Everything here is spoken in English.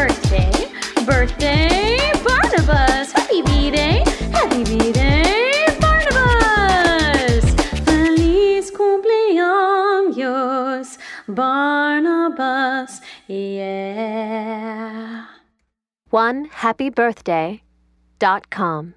birthday, birthday, Barnabas. Happy B-Day, happy B-Day, Barnabas. Feliz cumpleaños, Barnabas, yeah. One happy birthday dot com.